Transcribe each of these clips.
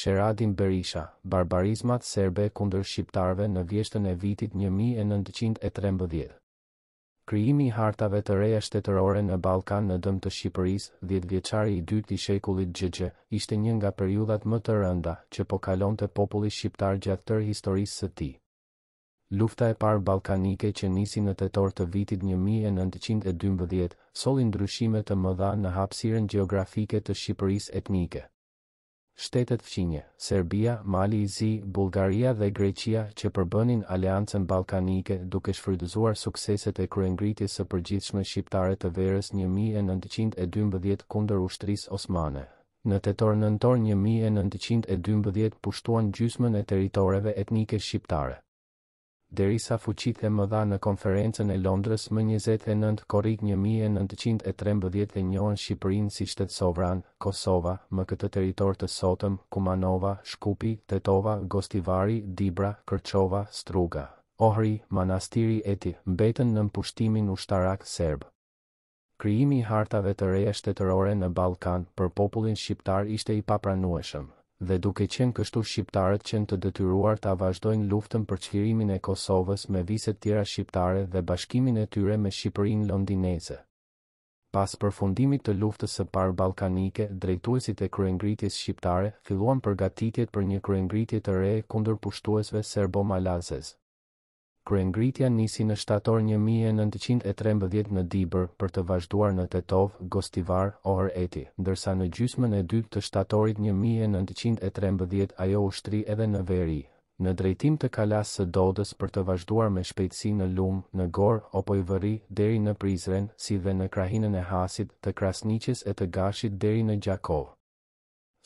Sheradin Berisha, Barbarizmat serbe kundër shqiptarëve në vjeshtën e vitit një mijë e nëntëqind e trembëdhjetë. Krijimi i hartave të reja shtetërore në Ballkan në dëm të Shqipërisë, dhjetëvjeçari i dytë i shekullit XX, ishte një nga periudhat më të rënda që po kalonte populli shqiptar gjatë tërë historisë së tij. Lufta e Parë Ballkanike që nisi në tetor të vitit një mijë e nëntëqind e dymbëdhjetë, solli ndryshime të mëdha në hapësirën gjeografike të Shqipërisë etnike. Shtetet fqinje, Serbia, Mali i Zi, Bullgaria dhe Greqia, që përbënin Aleancën Ballkanike, duke shfrytëzuar sukseset e kryengritjes së përgjithshme shqiptare të verës një mijë e nëntëqind e dymbëdhjetë kundër ushtrisë osmane, Në tetor-nëntor një mijë e nëntëqind e dymbëdhjetë pushtuan gjysmën e territoreve etnike shqiptare. Derisa fuqitë e mëdha në Konferencën e Londrës më njëzet e nëntë korrik një mijë e nëntëqind e trembëdhjetë e njohën Shqipërinë si shtet sovran, Kosova, me këtë territor të sotëm, Kumanova, Shkupi, Tetova, Gostivari, Dibra, Kërçova, Struga, Ohri, Manastiri etj, mbetën nën pushtimin ushtarak serb. Krijimi i hartave të reja shtetërore në Ballkan për popullin shqiptar ishte i papranueshëm, dhe duke qenë kështu shqiptarët qenë të detyruar ta vazhdojnë luftën për çlirimin e Kosovës me viset tjera shqiptare dhe bashkimin e tyre me Shqipërinë Londineze. Pas përfundimit të Luftës së Parë Ballkanike, drejtuesit e kryengritjes shqiptare filluan përgatitjet për një kryengritje të re kundër pushtuesve serbo-malazez. Kryengritja nisi në shtator një mijë e nëntëqind e trembëdhjetë në Dibër për të vazhduar në Tetovë, Gostivar, Ohër etj, ndërsa në gjysmën e dytë të shtatorit një mijë e nëntëqind e trembëdhjetë ajo u shtri edhe në veri, në drejtim të Kalasë së Dodës për të vazhduar me shpejtësi në Lumë, në Gorë, Opojë-Vërri, deri në Prizren, si dhe në krahinën e Hasit, të Krasniqes e të Gashit deri në Gjakovë.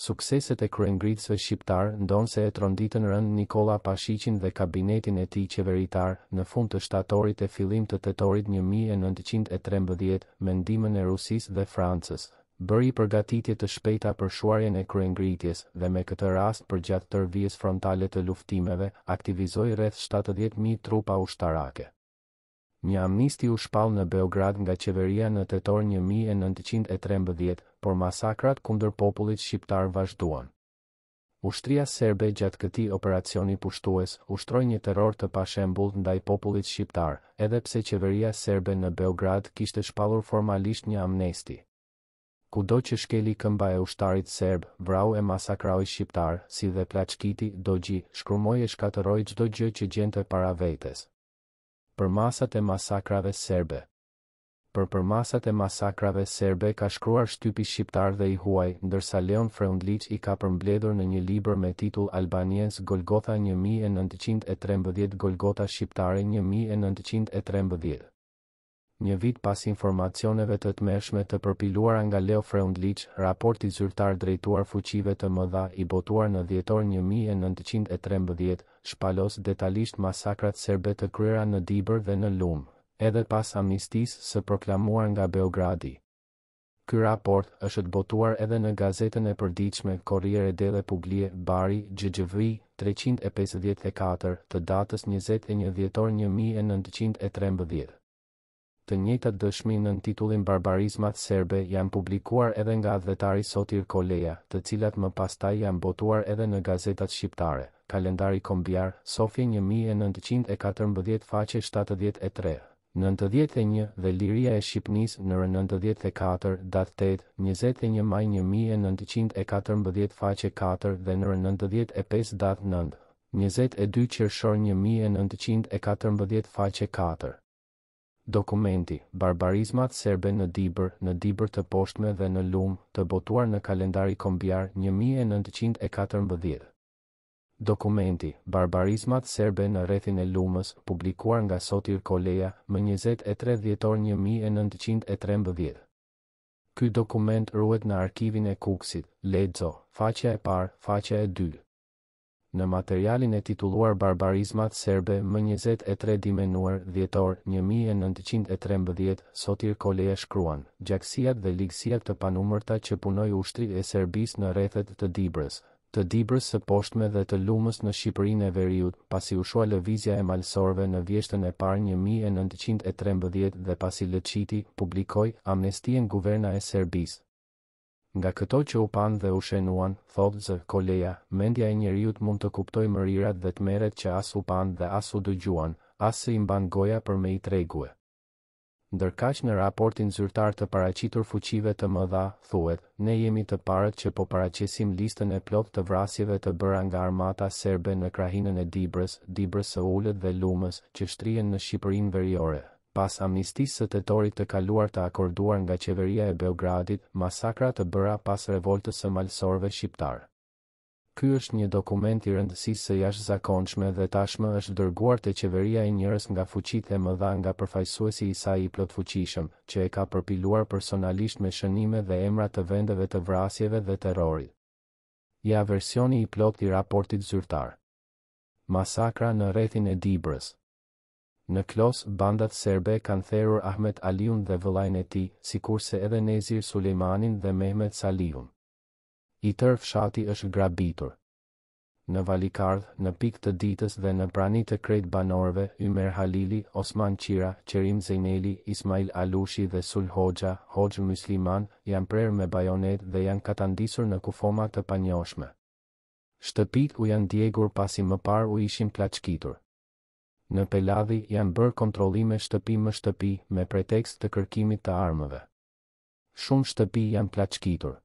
Sukseset e kryengritësve shqiptarë ndonëse e tronditën rëndë Nikola Pashiçin dhe kabinetin e tij qeveritar, në fund të shtatorit e fillim të tetorit një mijë e nëntëqind e trembëdhjetë, me ndihmën e Rusisë dhe Francës, bëri përgatitje të shpejta për shuarjen e kryengritjes dhe me këtë rast përgjatë tërë vijës frontale të luftimeve, aktivizoi rreth shtatëdhjetë mijë trupa ushtarake. Një amnisti u shpall në Beograd nga qeveria në tetor një mijë e nëntëqind e trembëdhjetë, por masakrat kundër popullit shqiptar vazhduan. Ushtria serbe gjatë këtij operacioni pushtues ushtroi një terror të pashembullt ndaj popullit shqiptar, edhe pse qeveria serbe në Beograd kishte shpallur formalisht një amnesti. Kudo që shkeli këmba e ushtarit serb, vrau e masakroi shqiptarë, si dhe plaçkiti, dogji, shkrumboi e shkatërroi çdo gjë që gjente para vehtes. Përmasat e masakrave serbe Për përmasat e masakrave serbe ka shkruar shtypi shqiptar dhe i huaj, ndërsa Leon Freundlich i ka përmbledhur në një libër me titull Albanians Golgotha një mijë e nëntëqind e trembëdhjetë Golgota Shqiptare një mijë e nëntëqind e trembëdhjetë. Një vit pas informacioneve të tmerrshme të përpiluara nga Leo Freundlich, raporti zyrtar drejtuar fuqive të mëdha, i botuar në dhjetor një mijë e nëntëqind e trembëdhjetë, shpalos detalisht masakrat serbe të kryera në Dibër dhe në Lumë, edhe pas amnistisë së proklamuar nga Beogradi. Ky raport është botuar edhe në gazetën e përditshme Corriere delle Puglie, Bari, GJV, treqind e pesëdhjetë e katër, të datës njëzet e një dhjetor një mijë e nëntëqind e trembëdhjetë. Të njëjtat dëshmi nën titullin Barbarizmat serbe janë publikuar edhe nga atdhetari Sotir Koleja, të cilat më pastaj janë botuar edhe në gazetat shqiptare, Kalendari Kombjar, Sofje një mijë e nëntëqind e katërmbëdhjetë faqe shtatëdhjetë e tre, Nëntëdhjetë e një dhe liria e Shqipnisë nr nëntëdhjetë e katër, datë tetë, njëzet e një maj një mijë e nëntëqind e katërmbëdhjetë faqe katër dhe nr nëntëdhjetë e pesë datë nëntë, njëzet e dy qershor një mijë e nëntëqind e katërmbëdhjetë faqe katër. Dokumenti, Barbarizmat serbe në Dibër, në Dibër të Poshtme dhe në Lumë, të botuar në Kalendari Kombjar një mijë e nëntëqind e katërmbëdhjetë. Dokumenti, Barbarizmat serbe në rrethin e Lumës, publikuar nga Sotir Koleja, më njëzet e tre dhjetor një mijë e nëntëqind e trembëdhjetë. Ky dokument ruhet në arkivin e Kukësit, lexo, faqja e parë, faqja e dytë. Në materialin e titulluar Barbarizmat serbe më njëzet e tre dimenuer, dhjetor, një mijë e nëntëqind e trembëdhjetë, Sotir Koleja shkruan, Gjakësijat dhe ligësijat të panumërta që punoi ushtri e Serbisë në rrethet të Dibrës, të Dibrës së Poshtme dhe të Lumës në Shqipërinë e Veriut, pasi u shua lëvizja e malësorëve në vjeshtën e parë një mijë e nëntëqind e trembëdhjetë dhe pasi lëçiti publikoi amnestien guverna e Serbisë. Nga këto që u panë dhe u shenuan, thotë Z. Koleja, mendja e njeriut mund të kuptojë mërirat dhe tmerret që as u panë dhe as u dëgjuan, as se i mban goja për me i tregue. Ndërkaq në raportin zyrtar të paraqitur fuqive të mëdha, thuhet, Ne jemi të parët që po paraqesim listën e plotë të vrasjeve të bëra nga armata serbe në krahinën e Dibrës, Dibrës së Ulët dhe Lumës, që shtrihen në Shqipërinë veriore. Pas amnistisë së tetorit të kaluar të akorduar nga qeveria e Beogradit, masakra të bëra pas revoltës së malësorëve shqiptarë. Ky është një dokument i rëndësisë së jashtëzakonshme dhe tashmë është dërguar te qeveria e njërës nga fuqitë e mëdha nga përfaqësuesi i saj i plotfuqishëm, që e ka përpiluar personalisht me shënime dhe emra të vendeve të vrasjeve dhe terrorit. Ja versioni i plotë i raportit zyrtar. Masakra në rrethin e Dibrës. Në Klos, bandat serbe kanë therur Ahmet Aliun dhe vëllain e tij, sikurse edhe Nezir Sulejmanin dhe Mehmet Salihun. I tërë fshati është grabitur. Në Valikardh, në pikë të ditës dhe në prani të krejt banorëve, Ymer Halili, Osman Qira, Qerim Zejneli, Ismail Alushi dhe Sul Hoxha, hoxhë mysliman, janë prerë me bajonetë dhe janë katandisur në kufoma të panjohshme. Shtëpitë u janë djegur pasi më parë u ishin plaçkitur. Në Peladhi, janë bërë kontrollime shtëpi më shtëpi, me pretekst të kërkimit të armëve. Shumë shtëpi janë plaçkitur.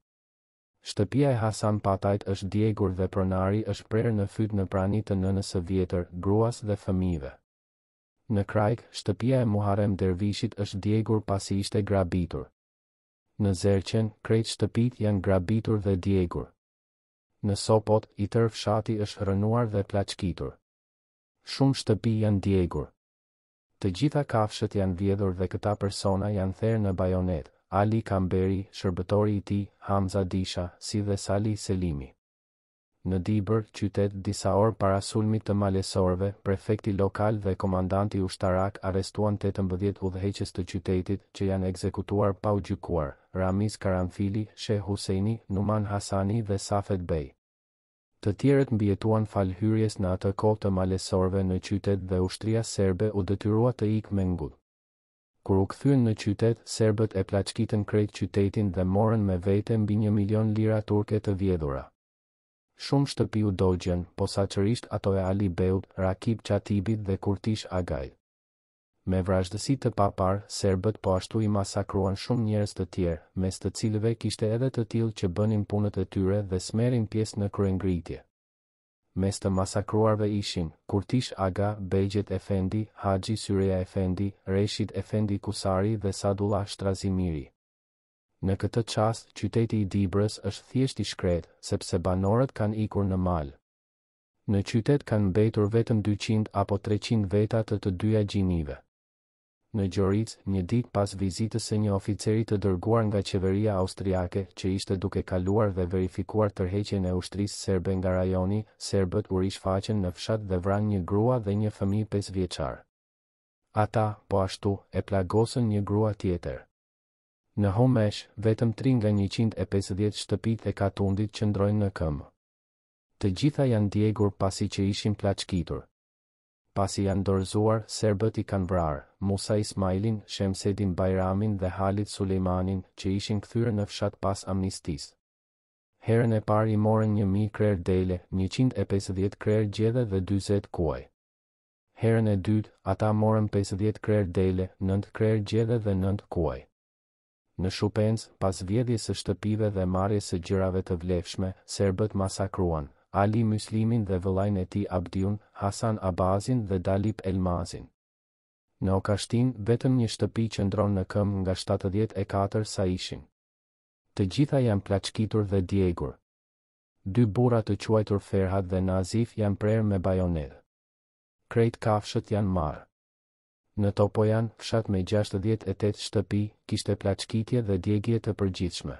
Shtëpia e Hasan Patajt është djegur dhe pronari është prerë në fyt në prani të nënës së vjetër, gruas dhe fëmijëve. Në Krajk, shtëpia e Muharrem Dervishit është djegur pasi ishte grabitur. Në Zerqen, krejt shtëpitë janë grabitur dhe djegur. Në Sopot, i tërë fshati është rrënuar dhe plaçkitur. Shumë shtëpi janë djegur. Të gjitha kafshët janë vjedhur dhe këta persona janë therë në bajonetë, Ali Kamberi, shërbëtori i tij, Hamza Disha, si dhe Salih Selimi. Në Dibër, qytet, disa orë para sulmit të malësorëve, prefekti lokal dhe komandanti ushtarak arrestuan tetëmbëdhjetë udhëheqës të qytetit, që janë ekzekutuar pa u gjykuar, Ramiz Karanfili, Sheh Huseini, Numan Hasani dhe Safet Bej. Të tjerët mbijetuan falë hyrjes në atë kohë të malësorëve në qytet dhe ushtria serbe u detyrua të ikë me ngut. Kur u kthyen në qytet, serbët e plaçkitën krejt qytetin dhe morën me vete mbi një milion lira turke të vjedhura. Shumë shtëpi u dogjën, posaçërisht ato e Ali Beut, Rakip Çatibit dhe Kurtish Agajt. Me vrazhdësi të paparë, serbët po ashtu i masakruan shumë njerëz të tjerë, mes të cilëve kishte edhe të tillë që bënin punët e tyre dhe s'merrin pjesë në kryengritje. Mes të masakruarve ishin, Kurtish Aga, Behxhet Efendi, Haxhi Syreja Efendi, Reshid Efendi Kusari dhe Sadullah Shtrazimiri. Në këtë çast, qyteti i Dibrës është thjesht i shkretë, sepse banorët kanë ikur në mal. Në qytet kanë mbetur vetëm dyqind apo treqind veta të të dyja gjinive. Në Gjoricë, një ditë pas vizitës së një oficeri të dërguar nga qeveria austriake, që ishte duke kaluar dhe verifikuar tërheqjen e ushtrisë serbe nga rajoni, serbët u rishfaqën në fshat dhe vranë një grua dhe një fëmijë pesëvjeçar. Ata, po ashtu, e plagosën një grua tjetër. Në Homesh, vetëm tri nga njëqind e pesëdhjetë shtëpitë e katundit qëndrojnë në këmbë. Të gjitha janë djegur pasi që ishin plaçkitur. Pasi janë dorëzuar, serbët i kanë vrarë, Musa Ismailin, Shemsedin Bajramin dhe Halit Sulejmanin, që ishin kthyer në fshat pas amnistisë. Herën e parë i morën një mijë krerë dele, njëqind e pesëdhjetë krerë gjedhe dhe dyzet kuaj. Herën e dytë, ata morën pesëdhjetë krerë dele, nëntë krerë gjedhe dhe nëntë kuaj. Në Shupenc, pas vjedhjes së shtëpive dhe marrjes së gjërave të vlefshme, serbët masakruan, Ali Myslimin dhe vëllain e tij Abdiun, Hasan Abazin dhe Dalip Elmazin. Në Okashtinë, vetëm një shtëpi qëndron në këmbë nga shtatëdhjetë e katër sa ishin. Të gjitha janë plaçkitur dhe djegur. Dy burra të quajtur Ferhat dhe Nazif janë prerë me bajonetë. Krejt kafshët janë marrë. Në Topojan, fshat me gjashtëdhjetë e tetë shtëpi, kishte plaçkitje dhe djegie të përgjithshme.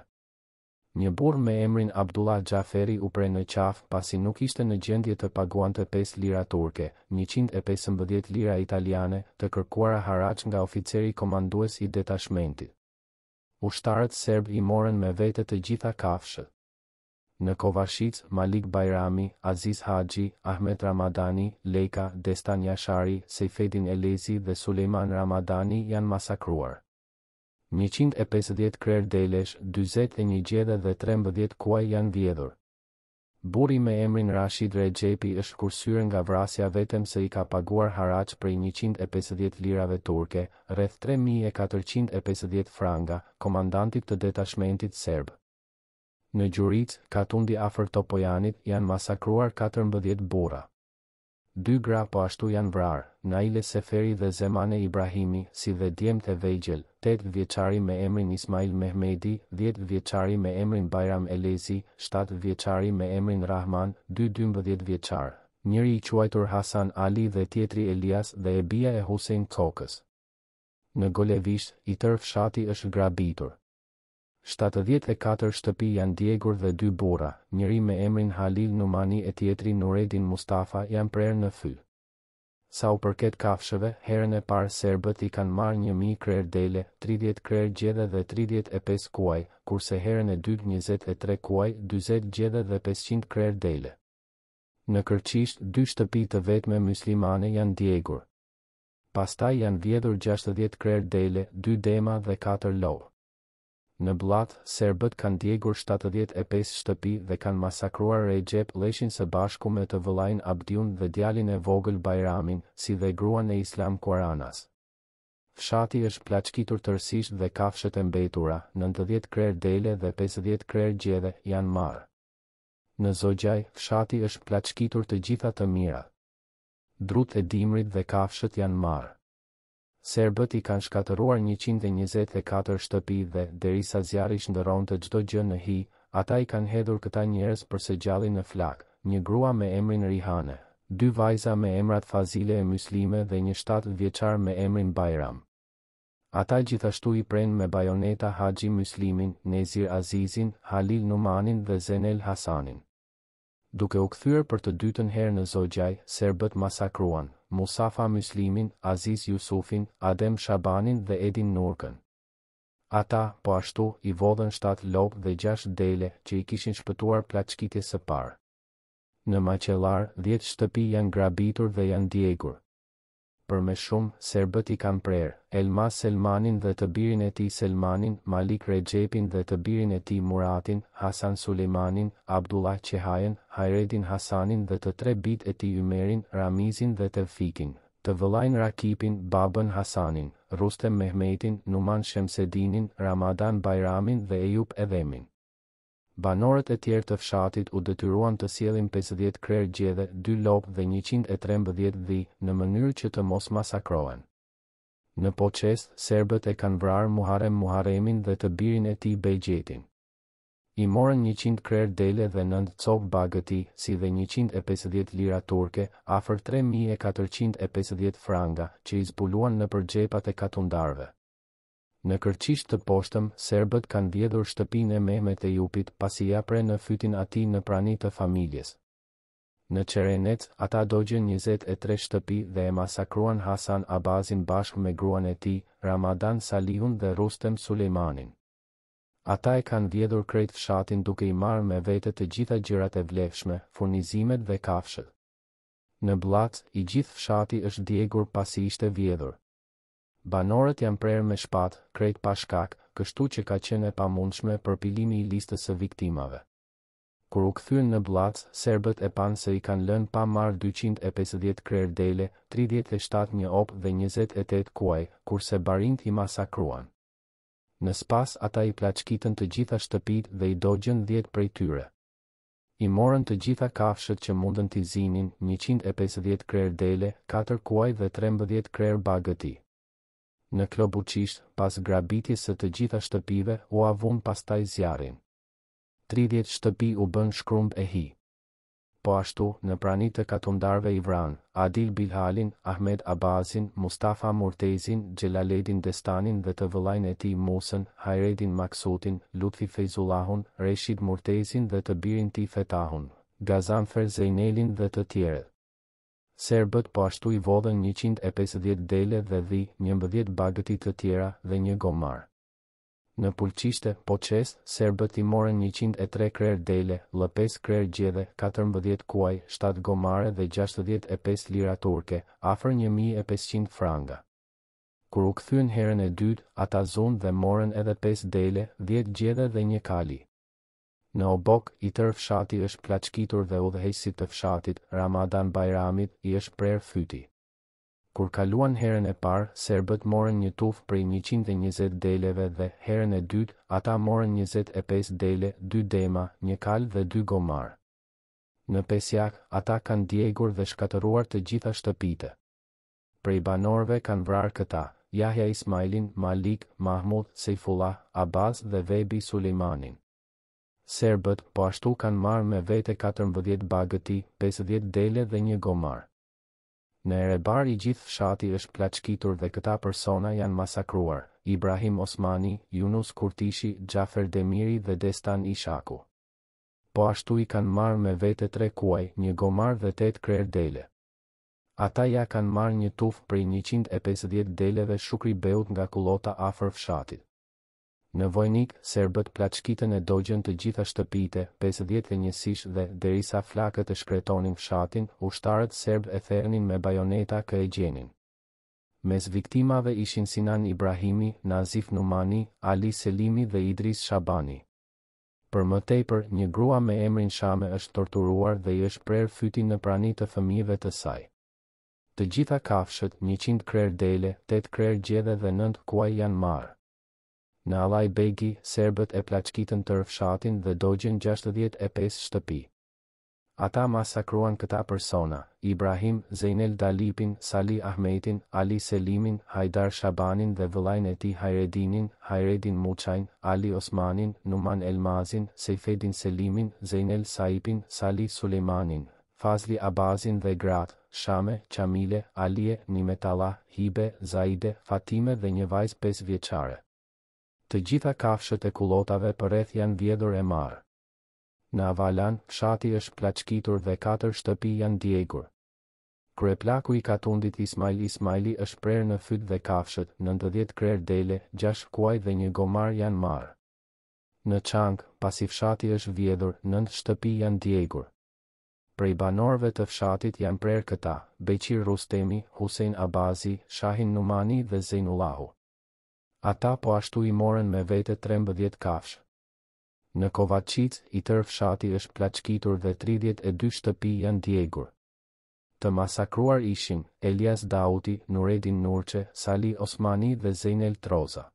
Një burrë me emrin Abdullah Xhaferi u pre në qafë pasi nuk ishte në gjendje të paguante pesë lira turke, njëqind e pesëmbëdhjetë lira italiane, të kërkuara haraç nga oficeri komandues i detashmentit. Ushtarët serbë i morën me vete të gjitha kafshët. Në Kovashicë, Malik Bajrami, Aziz Haxhi, Ahmet Ramadani, Lejka, Destan Jashari, Sejfedin Elezi dhe Sulejman Ramadani janë masakruar. Njëqind e pesëdhjetë krerë delesh, dyzet e një gjedhe dhe trembëdhjetë kuaj janë vjedhur. Burri me emrin Rashid Rexhepi është kursyer nga vrasja vetëm se i ka paguar haraç prej njëqind e pesëdhjetë lirave turke, rreth tre mijë e katërqind e pesëdhjetë franga, komandantit të detashmentit serb. Në Gjuricë, katundi afër Topojanit, janë masakruar katërmbëdhjetë burra. Dy gra po ashtu janë vrarë, Naile Seferi dhe Zemane Ibrahimi, si dhe djemtë e vegjël, tetë vjeçari me emrin Ismail Mehmedi, dhjetë vjeçari me emrin Bajram Elezi, shtatë vjeçari me emrin Rahman, dy dymbëdhjetë vjeçarë, njëri i quajtur Hasan Ali dhe tjetri Elias dhe e bija e Husein Kokës. Në Golevisht, i tërë fshati është grabitur. Shtatëdhjetë e katër shtëpi janë djegur dhe dy burra, njëri me emrin Halil Numani e tjetri Nuredin Mustafa janë prerë në fyt. Sa u përket kafshëve, herën e parë serbët i kanë marrë një mijë krerë dele, tridhjetë krerë gjedhe dhe tridhjetë e pesë kuaj, kurse herën e dytë njëzet e tre kuaj, dyzet gjedhe dhe pesëqind krerë dele. Në Kërçisht, dy shtëpi të vetme myslimane janë djegur. Pastaj janë vjedhur gjashtëdhjetë krerë dele, dy dema dhe katër lopë. Në Bllatë, serbët kanë djegur shtatëdhjetë e pesë shtëpi dhe kanë masakruar Rexhep Lleshin së bashku me të vëllain Abdiun dhe djalin e vogël Bajramin, si dhe gruan e Islam Kuaranas. Fshati është plaçkitur tërësisht dhe kafshët e mbetura, nëntëdhjetë krerë dele dhe pesëdhjetë krerë gjedhe, janë marrë. Në Zogjaj, fshati është plaçkitur, të gjitha të mirat, drutë e dimrit dhe kafshët janë marrë. Serbët i kanë shkatërruar njëqind e njëzet e katër shtëpi dhe, derisa zjarri shndërronte çdo gjë në hi, ata i kanë hedhur këta njerëz për së gjalli në flakë, një grua me emrin Rihane, dy vajza me emrat Fazile e Myslime dhe një shtatëvjeçar me emrin Bajram. Ata gjithashtu i prenë me bajoneta Haxhi Myslimin, Nezir Azizin, Halil Numanin dhe Zenel Hasanin. Duke u kthyer për të dytën herë në Zogjaj, serbët masakruan Mustafa Myslimin, Aziz Jusufin, Adem Shabanin dhe Edin Nurkën. Ata, po ashtu, i vodhën shtatë lopë dhe gjashtë dele, që i kishin shpëtuar plaçkitjes së parë. Në Maqellar, dhjetë shtëpi janë grabitur dhe janë djegur. për më shumë, serbët i kanë prerë Elmaz Selmanin dhe të birin e tij Selmanin, Malik Rexhepin dhe të birin e tij Muratin, Hasan Sulejmanin, Abdullah Qehajën, Hajredin Hasanin dhe të tre bijtë e tij Ymerin, Ramizin dhe Tevfikin, të vëllain Rakipin, babën Hasanin, Rrustem Mehmetin, Numan Shemsedinin, Ramadan Bajramin dhe Ejup Edhemin. Banorët e tjerë të fshatit u detyruan të sjellin pesëdhjetë krerë gjedhe, dy lopë dhe njëqind e trembëdhjetë dhi, në mënyrë që të mos masakrohen. Në Poçest, serbët e kanë vrarë Muharrem Muharremin dhe të birin e tij Behxhetin. I morën njëqind krerë dele dhe nëntë copë bagëti, si dhe njëqind e pesëdhjetë lira turke, afër tre mijë e katërqind e pesëdhjetë franga, që i zbuluan nëpër xhepat e katundarëve. Në Kërçisht të Poshtëm, serbët kanë vjedhur shtëpinë e Mehmet Ejupit pasi ia prenë fytin atij në prani të familjes. Në Çerenec, ata dogjën njëzet e tre shtëpi dhe e masakruan Hasan Abazin bashkë me gruan e tij, Ramadan Salihun dhe Rustem Sulejmanin. Ata e kanë vjedhur krejt fshatin duke i marrë me vete të gjitha gjërat e vlefshme, furnizimet dhe kafshët. Në Bllacë, i gjithë fshati është djegur pasi ishte vjedhur. Banorët janë prerë me shpatë, krejt pa shkak, kështu që ka qenë e pamundshme përpilimi i listës së viktimave. Kur u kthyen në Bllacë, serbët e panë se i kanë lënë pa marrë dyqind e pesëdhjetë krerë dele, tridhjetë e shtatë lopë dhe njëzet e tetë kuaj, kurse barinjtë i masakruan. Në Spas ata i plaçkitën të gjitha shtëpitë dhe i dogjën dhjetë prej tyre. I morën të gjitha kafshët që mundën t'i zinin, njëqind e pesëdhjetë krerë dele, katër kuaj dhe trembëdhjetë krerë bagëti. Në Klobuçisht, pas grabitjes së të gjitha shtëpive, ua vunë pastaj zjarrin. Tridhjetë shtëpi u bënë shkrumb e hi. Po ashtu, në prani të katundarëve i vranë, Adil Bilhalin, Ahmed Abazin, Mustafa Murtezin, Xhelaledin Destanin dhe të vëllain e tij Musën, Hajredin Maksutin, Lutfi Fejzullahun, Reshid Murtezin dhe të birin e tij Fetahun, Gazanfer Zejnelin dhe të tjerë. Serbët po ashtu i vodhën njëqind e pesëdhjetë dele dhe dhi, njëmbëdhjetë bagëti të tjera dhe një gomar. Në Pulçishte, Poçesë, serbët i morën njëqind e tre krerë dele, llë pesë krerë gjedhe, katërmbëdhjetë kuaj, shtatë gomare dhe gjashtëdhjetë e pesë lira turke, afër një mijë e pesëqind franga. Kur u kthyen herën e dytë, ata zunë dhe morën edhe pesë dele, dhjetë gjedhe dhe një kalë. Në Obok, i tërë fshati është plaçkitur dhe udhëheqësit të fshatit, Ramadan Bajramit, i është prerë fyti. Kur kaluan herën e parë, serbët morën një tufë prej njëqind e njëzet deleve dhe, herën e dytë, ata morën njëzet e pesë dele, dy dema, një kalë dhe dy gomarë. Në Pesjak, ata kanë djegur dhe shkatërruar të gjitha shtëpitë. Prej banorëve kanë vrarë këta, Jahja Ismailin, Malik, Mahmud, Sejfullah, Abaz dhe Vebi Sulejmanin. Serbët, po ashtu kanë marrë me vete katërmbëdhjetë bagëti, pesëdhjetë dele dhe një gomar. Në Erebar i gjithë fshati është plaçkitur dhe këta persona janë masakruar, Ibrahim Osmani, Junus Kurtishi, Xhafer Demiri dhe Destan Ishaku. Po ashtu i kanë marrë me vete tre kuaj, një gomar dhe tetë krerë dele. Ata ia kanë marrë një tufë prej njëqind e pesëdhjetë deleve Shukri Beut nga kullota afër fshatit. Në Vojnik, serbët plaçkitën e dogjën të gjitha shtëpitë, pesëdhjetë e një sish dhe, derisa flakët e shkretonin fshatin, ushtarët serbë e thernin me bajoneta kë e gjenin. Mes viktimave ishin Sinan Ibrahimi, Nazif Numani, Ali Selimi dhe Idris Shabani. Për më tepër, një grua me emrin Shame është torturuar dhe i është prerë fyti në prani të fëmijëve të saj. Të gjitha kafshët, njëqind krerë dele, tetë krerë gjedhe dhe nëntë kuaj janë marrë. Në Alaj Begi, serbët e plaçkitën tërë fshatin dhe dogjën gjashtëdhjetë e pesë shtëpi. Ata masakruan këta persona, Ibrahim, Zejnel Dalipin, Salih Ahmetin, Ali Selimin, Hajdar Shabanin dhe vëllain e tij Hajredinin, Hajredin Muçajn, Ali Osmanin, Numan Elmazin, Sejfedin Selimin, Zejnel Saipin, Salih Sulejmanin, Fazli Abazin dhe gratë, Shame, Qamile, Alie, Nimetallah, Hibe, Zaide, Fatime dhe një vajzë pesë vjeçare. Të gjitha kafshët e kullotave përreth janë vjedhur e marrë. Në Avalan, fshati është plaçkitur dhe katër shtëpi janë djegur. Kryeplaku i katundit Ismajl Ismajli është prerë në fyt dhe kafshët, nëntëdhjetë krerë dele, gjashtë kuaj dhe një gomar janë marrë. Në Çankë, pasi fshati është vjedhur, nëntë shtëpi janë djegur. Prej banorëve të fshatit janë prerë këta, Beqir Rustemi, Husein Abazi, Shahin Numani dhe Zejnullahu. Ata po ashtu i morën me vete trembëdhjetë kafshë. Në Kovaçicë, i tërë fshati është plaçkitur dhe tridhjetë e dy shtëpi janë djegur. Të masakruar ishin, Elias Dauti, Nuredin Nurçe, Salih Osmani dhe Zejnel Troza.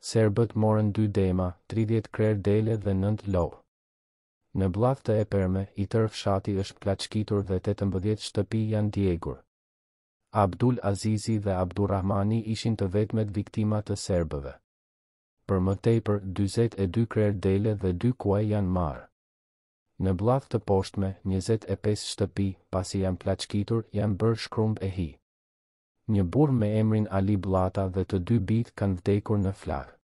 Serbët morën dy dema, tridhjetë krerë dele dhe nëntë lopë. Në Bllacë të Epërme, i tërë fshati është plaçkitur dhe tetëmbëdhjetë shtëpi janë djegur. Abdul Azizi dhe Abdurrahmani ishin të vetmet viktima të serbëve. Për më tepër, dyzet e dy krerë dele dhe dy kuaj janë marrë. Në Bllacë të Poshtme, njëzet e pesë shtëpi, pasi janë plaçkitur, janë bërë shkrumb e hi. Një burrë me emrin Ali Bllata dhe të dy bijtë kanë vdekur në flakë.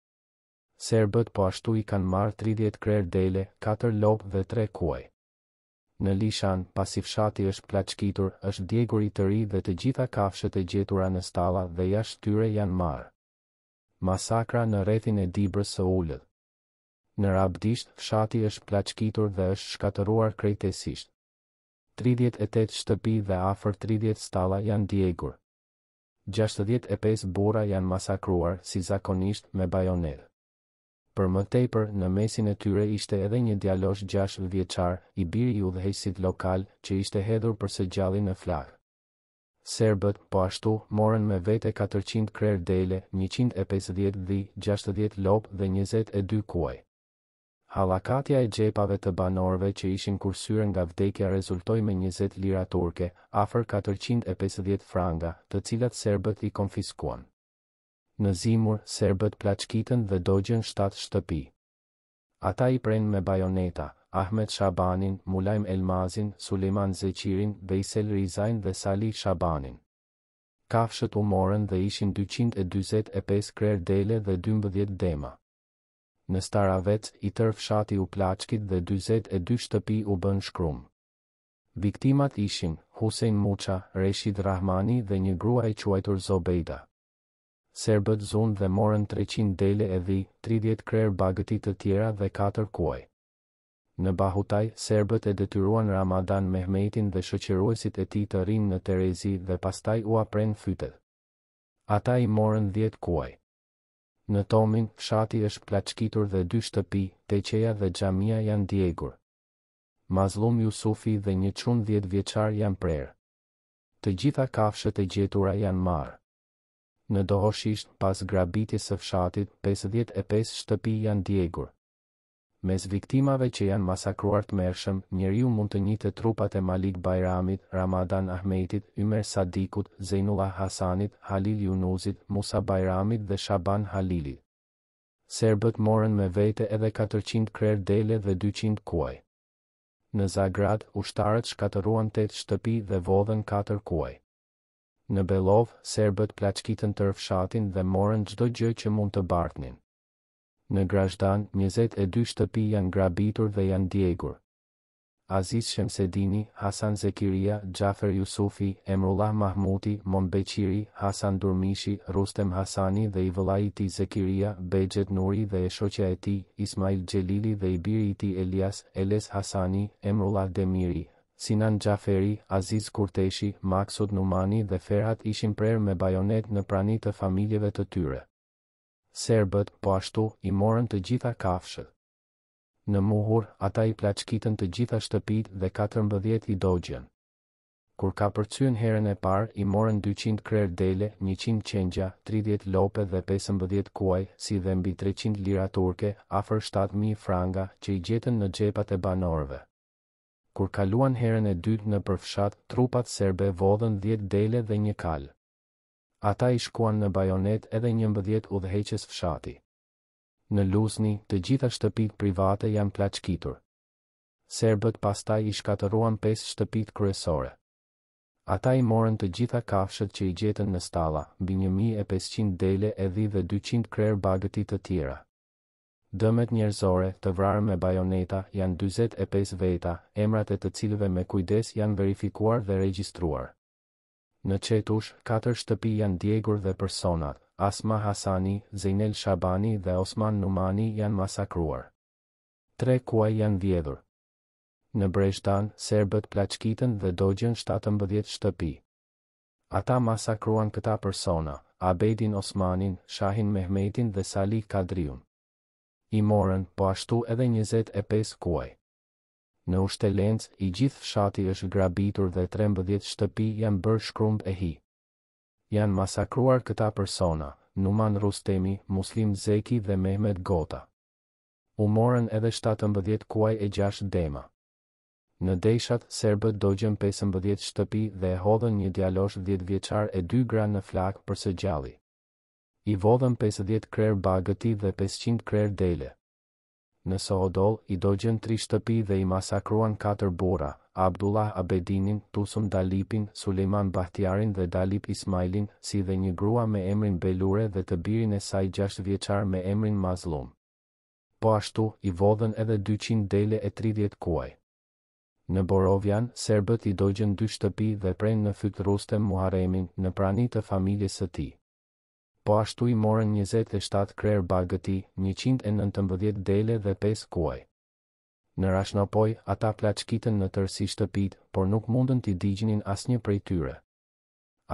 Serbët po ashtu i kanë marrë tridhjetë krerë dele, katër lopë dhe tre kuaj. Në Lishan, pasi fshati është plaçkitur, është djegur i tëri dhe të gjitha kafshët e gjetura në stalla dhe jashtë tyre janë marrë. Masakra në rrethin e Dibrës së Ulët. Në Rabdisht, fshati është plaçkitur dhe është shkatërruar krejtësisht. Tridhjetë e tetë shtëpi dhe afër tridhjetë stalla janë djegur. Gjashtëdhjetë e pesë burra janë masakruar si zakonisht me bajonetë. Për më tepër, në mesin e tyre ishte edhe një djalosh gjashtë vjeçar, i biri i udhëheqësit lokal, që ishte hedhur për së gjalli në flakë. Serbët, po ashtu, morën me vete katërqind krerë dele, njëqind e pesëdhjetë dhi, gjashtëdhjetë lopë dhe njëzet e dy kuaj. Hallakatja e xhepave të banorëve që ishin kursyer nga vdekja rezultoi me njëzet lira turke, afër katërqind e pesëdhjetë franga, të cilat serbët i konfiskuan. Në Zimur, serbët plaçkitën dhe dogjën shtatë shtëpi. Ata i prenë me bajoneta Ahmet Shabanin, Mulajm Elmazin, Sulejman Zeqirin, Vejsel Rizajn dhe Salih Shabanin. Kafshët u morën dhe ishin dyqind e dyzet e pesë krerë dele dhe dymbëdhjetë dema. Në Staravec, i tërë fshati u plaçkit dhe dyzet e dy shtëpi u bënë shkrum. Viktimat ishin, Husejn Muça, Reshid Rahmani dhe një grua e quajtur Zobejda. Serbët zunë dhe morën treqind dele e dhi, tridhjetë krerë bagëti të tjera dhe katër kuaj. Në Bahutaj, serbët e detyruan Ramadan Mehmetin dhe shoqëruesit e tij të rrinë në terezi dhe pastaj ua prenë fytet. Ata i morën dhjetë kuaj. Në Tomin, fshati është plaçkitur dhe dy shtëpi, teqeja dhe xhamia janë djegur. Mazllum Jusufi dhe një çun dhjetëvjeçar janë prerë. Të gjitha kafshët e gjetura janë marrë. Në Dohoshisht, pas grabitjes së fshatit, pesëdhjetë e pesë shtëpi janë djegur. Mes viktimave që janë masakruar tmerrshëm, njeriu mund të njihte trupat e Malik Bajramit, Ramadan Ahmetit, Ymer Sadikut, Zejnullah Hasanit, Halil Junuzit, Musa Bajramit dhe Shaban Halilit. Serbët morën me vete edhe katërqind krerë dele dhe dyqind kuaj. Në Zagrad, ushtarët shkatërruan tetë shtëpi dhe vodhën katër kuaj. Në Bellovë, serbët plaçkitën tërë fshatin dhe morën çdo gjë që mund të bartnin. Në Grazhdan, njëzet e dy shtëpi janë grabitur dhe janë djegur. Aziz Shemsedini, Hasan Zekiria, Xhafer Jusufi, Emrullah Mahmuti, Mon Beqiri, Hasan Durmishi, Rustem Hasani dhe i vëllai i tij Zekiria, Bexhet Nuri dhe e shoqja e tij, Ismail Xhelili dhe i biri i tij Elias, Eles Hasani, Emrullah Demiri, Sinan Xhaferi, Aziz Kurteshi, Maksud Numani dhe Ferhat ishin prerë me bajonetë në prani të familjeve të tyre. Serbët, po ashtu, i morën të gjitha kafshët. Në Muhur, ata i plaçkitën të gjitha shtëpitë dhe katërmbëdhjetë i dogjën. Kur kapërcyen herën e parë, i morën dyqind krerë dele, njëqind qengja, tridhjetë lopë dhe pesëmbëdhjetë kuaj, si dhe mbi treqind lira turke, afër shtatë mijë franga, që i gjetën në xhepat e banorëve. Kur kaluan herën e dytë nëpër fshat, trupat serbe vodhën dhjetë dele dhe një kalë. Ata i shkuan në bajonetë edhe njëmbëdhjetë udhëheqës fshati. Në Luzni, të gjitha shtëpitë private janë plaçkitur. Serbët pastaj i shkatërruan pesë shtëpitë kryesore. Ata i morën të gjitha kafshët që i gjetën në stalla, mbi një mijë e pesëqind dele e dhi dhe dyqind krerë bagëti të tjera. Dëmet njerëzore, të vrarë me bajoneta, janë dyzet e pesë veta, emrat e të cilëve me kujdes janë verifikuar dhe regjistruar. Në Çetush, katër shtëpi janë djegur dhe personat, Asma Hasani, Zejnel Shabani dhe Osman Numani janë masakruar. Tre kuaj janë vjedhur. Në Brezhdan, serbët plaçkitën dhe dogjën shtatëmbëdhjetë shtëpi. Ata masakruan këta persona, Abedin Osmanin, Shahin Mehmetin dhe Salih Kadriun. I morën, po ashtu edhe njëzet e pesë kuaj. Në Ushtelencë, i gjithë fshati është grabitur dhe trembëdhjetë shtëpi janë bërë shkrumb e hi. Janë masakruar këta persona, Numan Rrustemi, Muslim Zeki dhe Mehmet Gota. U morën edhe shtatëmbëdhjetë kuaj e gjashtë dema. Në Deshat, serbët dogjën pesëmbëdhjetë shtëpi dhe e hodhën një djalosh dhjetëvjeçar e dy gra në flakë për së gjalli. I vodhën pesëdhjetë krerë bagëti dhe pesëqind krerë dele. Në Sohodoll, i dogjën tri shtëpi dhe i masakruan katër burra, Abdullah Abedinin, Tusum Dalipin, Sulejman Bahtiarin dhe Dalip Ismailin, si dhe një grua me emrin Belure dhe të birin e saj gjashtë vjeçar me emrin Mazllum. Po ashtu, i vodhën edhe dyqind dele e tridhjetë kuaj. Në Borovjan, serbët i dogjën dy shtëpi dhe prenë në fyt Rrustem Muharremin, në prani të familjes së tij. Po ashtu i morën njëzet e shtatë krerë bagëti, njëqind e nëntëmbëdhjetë dele dhe pesë kuaj. Në Rashnopojë, ata plaçkitën në tërësi shtëpitë, por nuk mundën t'i digjnin asnjë prej tyre.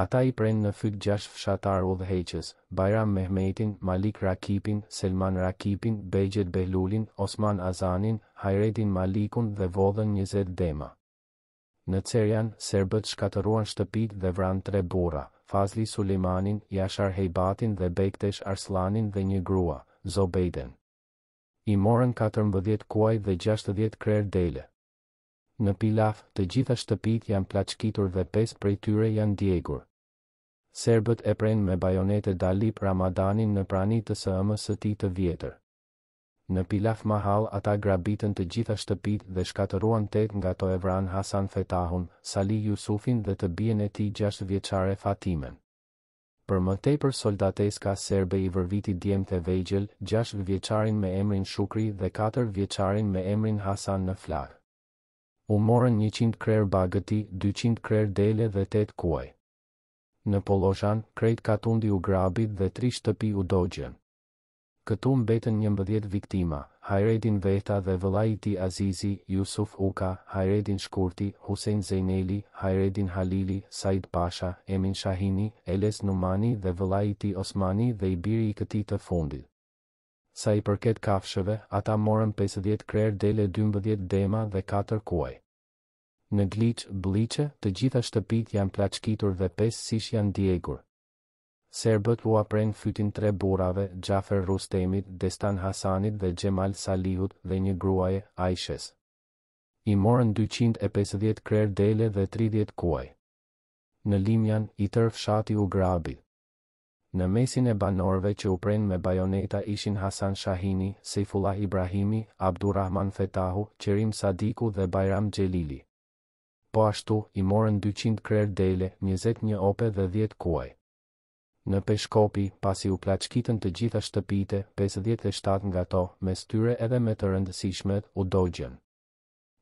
Ata i prenë në fyt gjashtë fshatarë udhëheqës, Bajram Mehmetin, Malik Rakipin, Selman Rakipin, Bexhet Behlulin, Osman Azanin, Hajredin Malikun dhe vodhën njëzet dema. Në Cerjan, serbët shkatërruan shtëpitë dhe vranë tre burra, Fazli Sulejmanin, Jashar Hejbatin dhe Bektesh Arsllanin dhe një grua, Zobejden. I morën katërmbëdhjetë kuaj dhe gjashtëdhjetë krerë dele. Në Pilaf, të gjitha shtëpitë janë plaçkitur dhe pesë prej tyre janë djegur. Serbët e prenë me bajonete Dalip Ramadanin në prani të së ëmës së tij të vjetër. Në Pilaf Mahal ata grabitën të gjitha shtëpitë dhe shkatërruan tetë nga to e vranë Hasan Fetahun, Salih Jusufin dhe të bijën e tij gjashtëvjeçare Fatimen. Për më tepër soldateska serbe i vërviti djemtë e vegjël, gjashtëvjeçarin me emrin Shukri dhe katërvjeçarin me emrin Hasan në flakë. U morën njëqind krerë bagëti, dyqind krerë dele dhe tetë kuaj. Në Pollozhan, krejt katundi u grabit dhe tri shtëpi u dogjën. Këtu mbetën njëmbëdhjetë viktima, Hajredin Vehta dhe vëllai i tij Azizi, Jusuf Uka, Hajredin Shkurti, Husein Zejneli, Hajredin Halili, Said Pasha, Emin Shahini, Elez Numani dhe vëllai i tij Osmani dhe i biri i këtij të fundit. Sa i përket kafshëve, ata morën pesëdhjetë krerë dele dymbëdhjetë dema dhe katër kuaj. Në Gliçë, Blliçe, të gjitha shtëpitë janë plaçkitur dhe pesë sish janë djegur. Serbët ua prenë fytin tre burrave, Xhafer Rustemit, Destan Hasanit dhe Xhemal Salihut dhe një gruaje, Ajshes. I morën dyqind e pesëdhjetë krerë dele dhe tridhjetë kuaj. Në Limjan, i tërë fshati u grabit. Në mesin e banorëve që u prenë me bajoneta ishin Hasan Shahini, Sejfullah Ibrahimi, Abdurrahman Fetahu, Qerim Sadiku dhe Bajram Xhelili. Po ashtu, i morën dyqind krerë dele, njëzet lopë dhe dhjetë kuaj. Në Peshkopi, pasi u plaçkitën të gjitha shtëpitë, pesëdhjetë e shtatë nga to, mes tyre edhe më të rëndësishmet, u dogjën.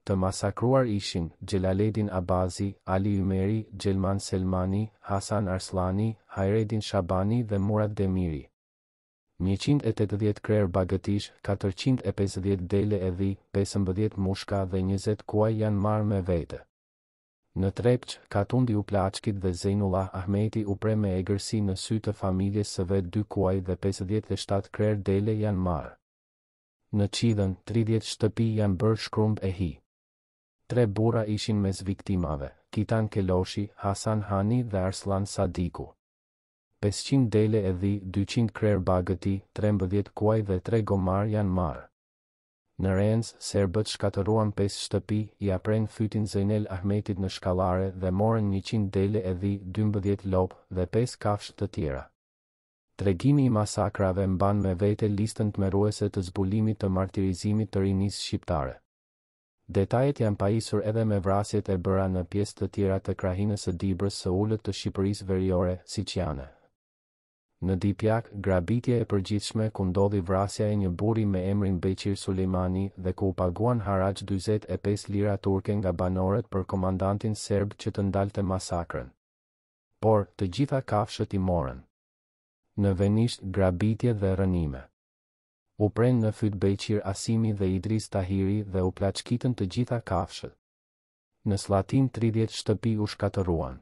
Të masakruar ishin, Xhelaledin Abazi, Ali Ymeri, Xhelman Selmani, Hasan Arslani, Hajredin Shabani dhe Murat Demiri. njëqind e tetëdhjetë krerë bagëtish, katërqind e pesëdhjetë dele e dhi, pesëmbëdhjetë mushka dhe njëzet kuaj janë marrë me vete. Në Trepçë, katundi u plaçkit dhe Zejnullah Ahmeti u pre me egërsi në sy të familjes së vet dy kuaj dhe pesëdhjetë e shtatë krerë dele janë marrë. Në Çidhen, tridhjetë shtëpi janë bërë shkrumb e hi. Tre burra ishin mes viktimave, Kitan Keloshi, Hasan Hani dhe Arslan Sadiku. pesëqind dele e dhi, dyqind krerë bagëti, trembëdhjetë kuaj dhe tre gomarë janë marrë. Në Rencë, serbët shkatërruan pesë shtëpi, ia prenë fytin Zejnel Ahmetit në shkallare dhe morën njëqind dele e dhi, dymbëdhjetë lopë dhe pesë kafshë të tjera. Tregimi i masakrave mban me vete listën tmerruese të zbulimit të martirizimit të rinisë shqiptare. Detajet janë pajisur edhe me vrasjet e bëra në pjesë të tjera të krahinës së Dibrës së Ulët të Shqipërisë veriore, siç janë në Dipjak, grabitje e përgjithshme ku ndodhi vrasja e një burri me emrin Beqir Sulejmani dhe ku u paguan haraç dyzet e pesë lira turke nga banorët për komandantin serb që të ndalte masakrën. Por, të gjitha kafshët i morën. Në Venisht, grabitje dhe rrënime. U prenë në fyt Beqir Asimi dhe Idriz Tahiri dhe u plaçkitën të gjitha kafshët. Në Sllatinë tridhjetë shtëpi u shkatërruan.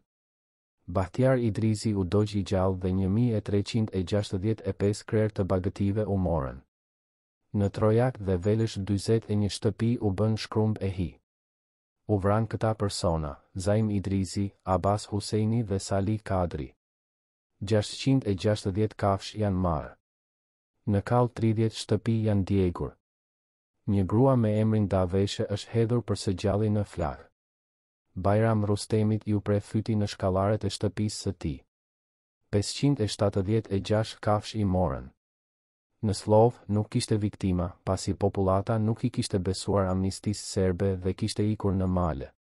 Bahtjar Idrizi u dogj i gjallë dhe një mijë e treqind e gjashtëdhjetë e pesë krerë të bagëtive u morën. Në Trojak dhe Velësh dyzet e një shtëpi u bënë shkrumb e hi. U vranë këta përsona, Zajm Idrizi, Abas Huseini dhe Salih Kadri. Gjashtëqind e gjashtëdhjetë kafshë janë marrë. Në Kallë tridhjetë shtëpi janë djegur. Një grua me emrin Daveshe është hedhur për së gjalli në flakë. Bajram Rustemit iu pre fyti në shkallaret e shtëpisë së tij. Pesëqind e shtatëdhjetë e gjashtë kafshë i morën. Në Sllovë nuk kishte viktima, pasi popullata nuk i kishte besuar amnistisë serbe dhe kishte ikur në male.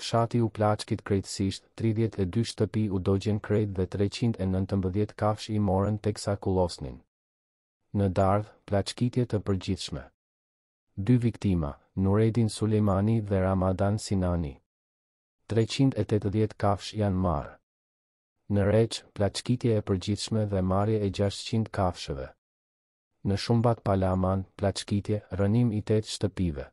Fshati u plaçkit krejtësisht, tridhjetë e dy shtëpi u dogjen krejt dhe treqind e nëntëmbëdhjetë kafshë i morën teksa kullosnin. Në Dardhë, plaçkitje të përgjithshme. Dy viktima, Nuredin Sulejmani dhe Ramadan Sinani. Treqind e tetëdhjetë kafshë janë marrë. Në Reç, plaçkitje e përgjithshme dhe marrje e gjashtëqind kafshëve. Në Shumbat Palaman, plaçkitje, rrënim i tetë shtëpive.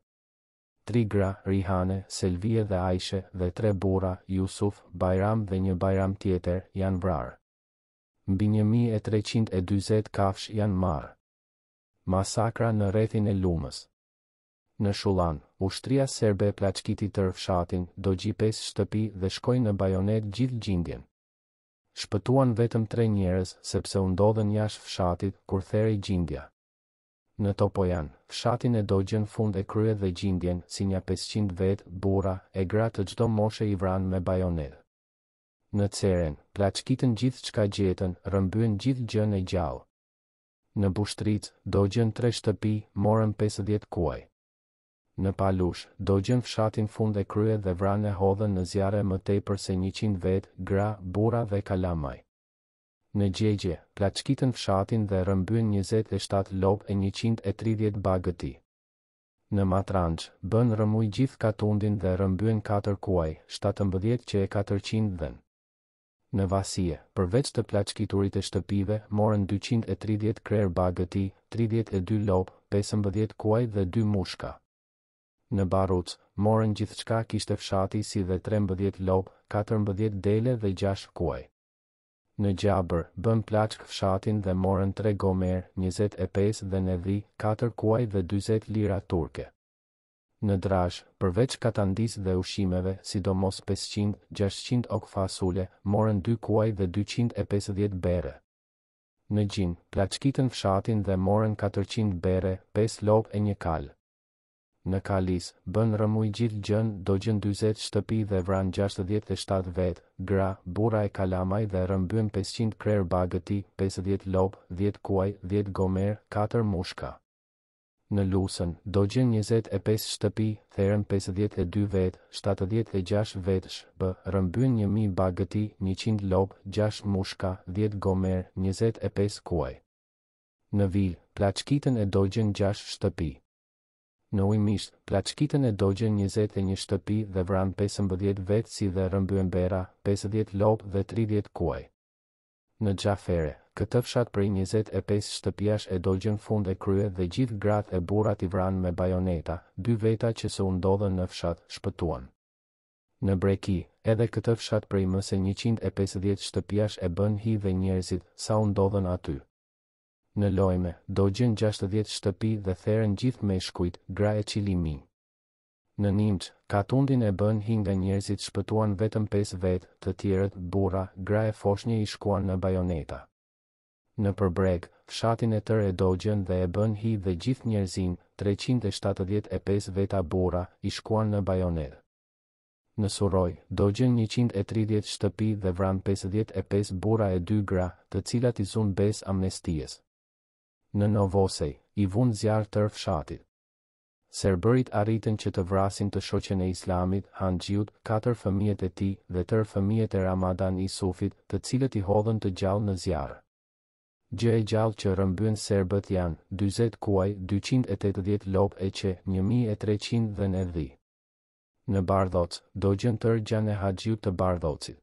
Tri gra, Rihane, Selvije dhe Ajshe, dhe tre burra, Jusuf, Bajram dhe një Bajram tjetër, janë vrarë. Mbi një mijë e treqind e dyzet kafshë janë marrë. Masakra në rrethin e Lumës. Në Shullan, ushtria serbe plaçkiti tërë fshatin, dogji pesë shtëpi dhe shkoi në bajonetë gjithë gjindjen. Shpëtuan vetëm tre njerëz, sepse u ndodhën jashtë fshatit, kur therej gjindja. në Topojan, fshatin e dogjën fund e krye dhe gjindjen si nja pesëqind vetë, burra, e gra të çdo moshe i vranë me bajonet. Në Ceren, plaçkitën gjithë çka gjetën, rrëmbyen gjithë gjënë e gjallë. Në Bushtricë, dogjën tre shtëpi, morën pesëdhjetë kuaj. Në Palush, dogjën fshatin fund e krye dhe vranë e hodhën në zjarre më tepër se njëqind vetë, gra, burra dhe kalamaj. Në Gjegje, plaçkitën fshatin dhe rrëmbyen njëzet e shtatë lopë e njëqind e tridhjetë bagëti. Në Matranxh, bënë rrëmujë gjithë katundin dhe rrëmbyen katër kuaj, shtatëmbëdhjetë qe e katërqind dhen. Në Vasie, përveç të plaçkiturit e shtëpive, morën dyqind e tridhjetë krerë bagëti, tridhjetë e dy lopë, pesëmbëdhjetë kuaj dhe dy mushka. Në Baruc, morën gjithçka kishte fshati si dhe trembëdhjetë lopë, katërmbëdhjetë dele dhe gjashtë kuaj. Në Gjabër, bënë plaçkë fshatin dhe morën tre gomerë, njëzet e pesë dhen e dhi, katër kuaj dhe dyzet lira turke. Në Drash, përveç katandisë dhe ushqimeve, sidomos pesëqind, gjashtëqind okë fasule, morën dy kuaj dhe dyqind e pesëdhjetë berre. Në Gjin, plaçkitën fshatin dhe morën katërqind berre, pesë lopë e një kalë. në Kalis, bënë rrëmujë gjithë gjënë, dogjën dyzet shtëpi dhe vranë gjashtëdhjetë e shtatë vetë, gra, burra e kalamaj dhe rrëmbyen pesëqind krerë bagëti, pesëdhjetë lopë, dhjetë kuaj, dhjetë gomerë, katër mushka. Në Lusën, dogjën njëzet e pesë shtëpi, therën pesëdhjetë e dy vetë, shtatëdhjetë e gjashtë vetë sh bë, rrëmbyen një mijë bagëti, njëqind lopë, gjashtë mushka, dhjetë gomerë, njëzet e pesë kuaj. Në Vilë, plaçkitën e dogjën gjashtë shtëpi. Në Ujmisht, plaçkitën e dogjën njëzet e një shtëpi dhe vranë pesëmbëdhjetë vetë si dhe rrëmbyen berra, pesëdhjetë lopë dhe tridhjetë kuaj. Në Xhafere, këtë fshat prej njëzet e pesë shtëpiash e dogjën fund e krye dhe gjithë gratë e burrat i vranë me bajoneta, dy veta që s'u ndodhën në fshat, shpëtuan. Në Breki, edhe këtë fshat prej më se njëqind e pesëdhjetë shtëpiash e bënë hi dhe njerëzit, sa u ndodhën aty. Në Lojme, dogjën gjashtëdhjetë shtëpi dhe therën gjithë meshkujt, gra e çilimi. Në Nimç, katundin e bënë hi nga njerëzit shpëtuan vetëm pesë vetë, të tjerët, burra, gra e foshnje i shkuan në bajoneta. Në Përbreg, fshatin e tërë e dogjën dhe e bënë hi dhe gjithë njerëzinë, treqind e shtatëdhjetë e pesë veta burra, i shkuan në bajonetë. Në Surroj, dogjën njëqind e tridhjetë shtëpi dhe vranë pesëdhjetë e pesë burra e dy gra, të cilat i zunë besë amnestisë. Në Novosej, i vunë zjarr tërë fshatit. Serbërit arritën që të vrasin të shoqen e Islamit Hanxhiut, katër fëmijët e tij dhe tërë fëmijët e Ramadan Isufit, të cilët i hodhën të gjallë në zjarr. Gjë e gjallë që rrëmbyen serbët janë, dyzet kuaj, dyqind e tetëdhjetë lopë e qe, një mijë e treqind dhen e dhi. Në Bardhoc, dogjën tërë gjan e Haxhiut të Bardhocit.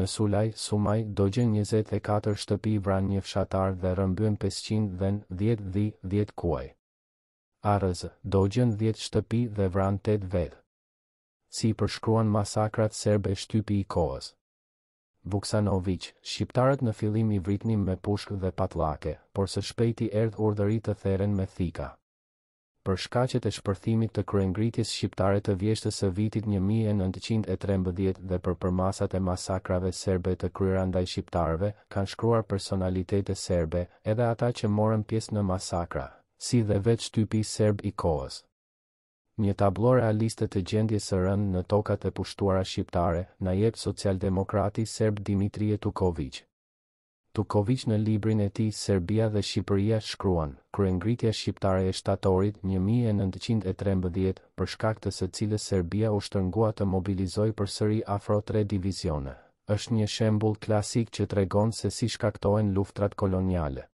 Në Sulaj, Sumaj, dogjën njëzet e katër shtëpi vranë një fshatar dhe rrëmbyen pesëqind dhen, dhjetë dhi, dhjetë kuaj. Arrëz, dogjën dhjetë shtëpi dhe vranë tetë vetë. Si i përshkruan masakrat serbe shtypi i kohës. Vuksanoviq, shqiptarët në fillim i vritnim me pushkë dhe patllake, por së shpejti erdh urdhëri të theren me thika. për shkaqet e shpërthimit të kryengritjes shqiptare të vjeshtës së vitit një mijë e nëntëqind e trembëdhjetë dhe për përmasat e masakrave serbe të kryera ndaj shqiptarëve, kanë shkruar personalitete serbe, edhe ata që morën pjesë në masakra, si dhe vetë shtypi serb i kohës. Një tablo realiste të gjendjes së rëndë në tokat e pushtuara shqiptare, na jep socialdemokrati serb Dimitrije Tucoviq. Tucoviq në librin e tij Serbia dhe Shqipëria shkruan, Kryengritja shqiptare e shtatorit një mijë e nëntëqind e trembëdhjetë, për shkak të së cilës Serbia u shtërngua të mobilizojë përsëri afro tre divizione, është një shembull klasik që tregon se si shkaktohen luftërat koloniale.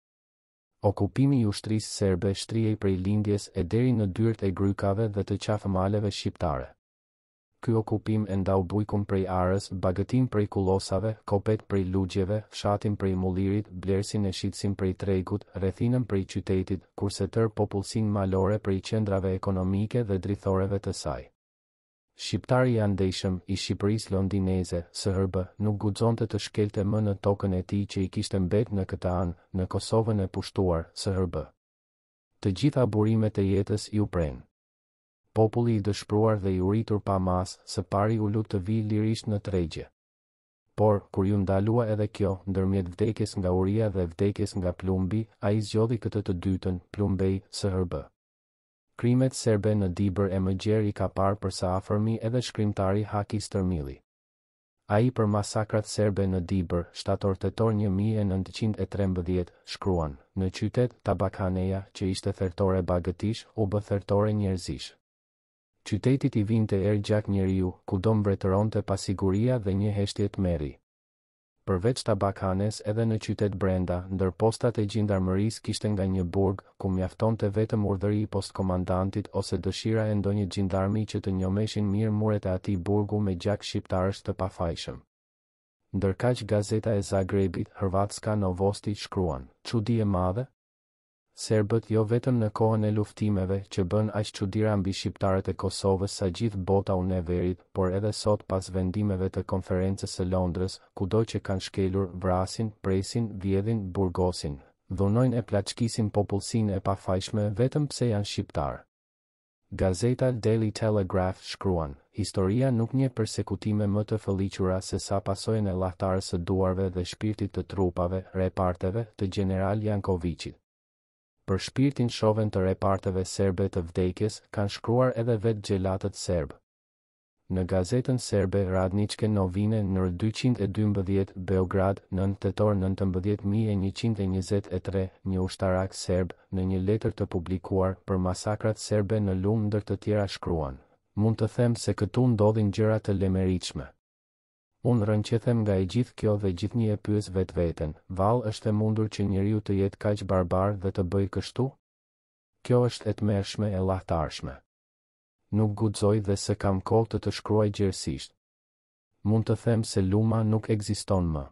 Okupimi i ushtrisë serbe shtrihej prej lindjes e deri në dyert e grykave dhe të qafëmaleve shqiptare. Ky okupim e ndau bujkun prej arës, bagëtinë prej kullosave, kopetë prej lugjeve, fshatin prej mullirit, blerësin e shitësin prej tregut, rrethinën prej qytetit, kurse tërë popullsinë malore prej qendrave ekonomike dhe drithoreve të saj. Shqiptari i andejshëm, i Shqipërisë londineze, SHRB, nuk guxonte të shkelte më në tokën e tij që i kishte mbetë në këtë anë, në Kosovën e pushtuar, SHRB. Të gjitha burimet e jetës iu prenë. Populli i dëshpëruar dhe i uritur pa masë, së pari u lut të vijë lirisht në tregje. Por, kur iu ndalua edhe kjo, ndërmjet vdekjes nga uria dhe vdekjes nga plumbi, ai zgjodhi këtë të dytën, plumbin, SHRB. Krimet serbe në Dibër e më gjerë i ka parë për së afërmi edhe shkrimtari Haki Stërmilli. Ai për masakrat serbe në Dibër, shtator-tetor një mijë e nëntëqind e trembëdhjetë, shkruan, Në qytet, Tabakhaneja, që ishte thertore bagëtish, u bë thertore njerëzish. Qytetit i vinte erë gjak njeriu, kudo mbretëronte pasiguria dhe një heshtje tmerri. Përveç Tabakhanes edhe në qytet brenda, ndër postat e xhindarmërisë kishte nga një burg, ku mjaftonte vetëm urdhëri i postkomandantit ose dëshira e ndonjë xhindarmi që të njomeshin mirë muret e atij burgu me gjak shqiptarësh të pafajshëm. Ndërkaq gazeta e Zagrebit, Hrvatska Novosti, shkruan, Çudi e madhe! Serbët jo vetëm në kohën e luftimeve që bënë aq çudira mbi shqiptarët e Kosovës sa gjithë bota u neverit, por edhe sot pas vendimeve të Konferencës së Londrës, kudo që kanë shkelur, vrasin, presin, vjedhin, burgosin, dhunojnë e plaçkisin popullsinë e pafajshme vetëm pse janë shqiptarë. Gazeta Daily Telegraph shkruan, Historia nuk njeh persekutime më të fëlliqura sesa pasojën e llahtarës së duarve dhe shpirtit të trupave, reparteve, të gjeneral Jankoviqit. Për shpirtin shoven të reparteve serbe të vdekjes kanë shkruar edhe vetë xhelatët serbë. në gazetën serbe Radničke novine nr. dyqind e dymbëdhjetë, Beograd, nëntë tetor nëntëmbëdhjetë mijë e njëqind e njëzet e tre, një ushtarak serb, në një letër të publikuar për masakrat serbe në Lumë ndër të tjera shkruan, Mund të them se këtu ndodhin gjëra të lemeritshme. Unë rrënqethem nga e gjithë kjo dhe gjithnjë pyes vetveten, vallë është e mundur që njeriu të jetë kaq barbar dhe të bëjë kështu? Kjo është e tmerrshme e llahtarshme. Nuk guxoj dhe s'kam kohë të të shkruaj gjerësisht. Mund të them se Luma nuk ekziston më.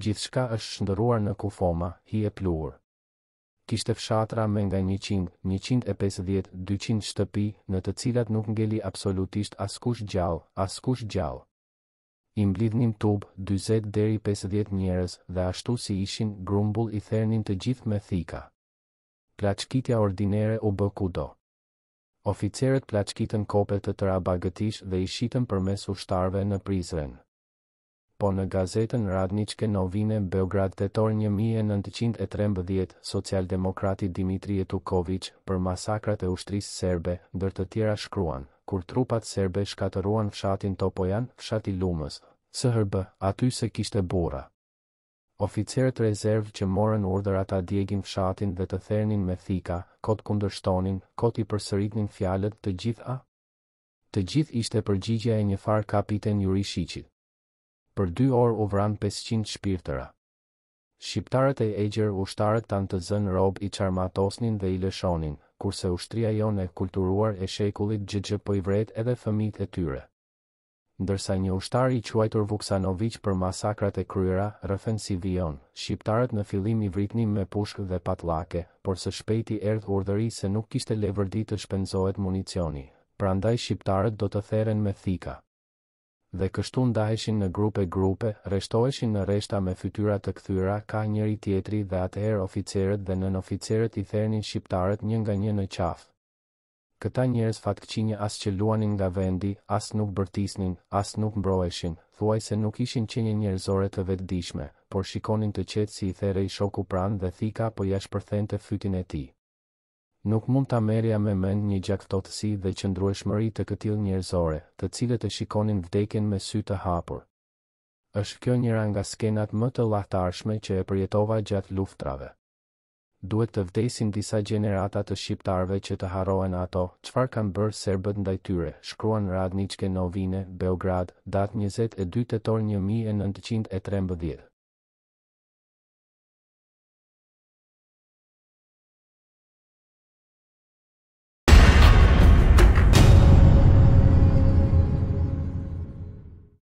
Gjithçka është shndërruar në kufoma, hi e pluhur. Kishte fshatra me nga njëqind, njëqind e pesëdhjetë, dyqind shtëpi, në të cilat nuk ngeli absolutisht askush gjallë, askush gjallë. I mblidhnim tub, dyzet deri pesëdhjetë njerëz, dhe ashtu si ishin, grumbull i thernin të gjithë me thika. Plaçkitja ordinere u bë kudo. Oficerët plaçkitën kope të tëra bagëtish dhe i shitën përmes ushtarëve në Prizren. Po në gazetën Radničke novine Beograd tetor një mijë e nëntëqind e trembëdhjetë, socialdemokrati Dimitrije Tucoviq, për masakrat e ushtrisë serbe, ndër të tjera shkruan, Kur trupat serbe shkatërruan fshatin Topojan, fshat i Lumës, Sh.B., aty s'kishte burra. Oficerët rezervë që morën urdhër ta djegin fshatin dhe të thernin me thika, kot kundërshtonin, kot i përsëritnin fjalët të gjithë a? Të gjithë ishte përgjigjja e njëfarë kapiten Jurishiqit. Për dy orë u vranë pesëqind shpirtëra. Shqiptarët e egër ushtarët tanë të zënë robë i çarmatosnin dhe i lëshonin, kurse ushtria jonë e kulturuar e shekullit XX po i vret edhe fëmijtë e tyre. Ndërsa një ushtar i quajtur Vuksanoviq për masakrat e kryera, rrëfen si vijon, shqiptarët në fillim i vritnim me pushkë dhe patllake, por së shpejti erdh urdhëri se nuk kishte levërdi të shpenzohet municioni, prandaj shqiptarët do të theren me thika. Dhe kështu ndaheshin në grupe grupe, rreshtoheshin në rreshta me fytyra të kthyera kah njëri tjetri dhe atëherë oficerët dhe nënoficerët i thernin shqiptarët një nga një në qafë. Këta njerëz fatëkqinjë as që luanin nga vendi, as nuk bërtisnin, as nuk mbroheshin, thuajse nuk ishin qenje njerëzore të vetëdijshme, por shikonin të qetë si i therrej shoku pranë dhe thika po ia shpërthente fytin e tij. Nuk mund ta merrja me mend një gjakftohtësi dhe qëndrueshmëri të këtillë njerëzore, të cilët e shikonin vdekjen me sy të hapur. Është kjo njëra nga skenat më të llahtarshme që e përjetova gjatë luftrave. Duhet të vdesin disa gjenerata të shqiptarëve që të harrohen ato, çfarë kanë bërë serbët ndaj tyre, shkruan Radničke Novine, Beograd, datë njëzet e dy tetor një mijë e nëntëqind e trembëdhjetë.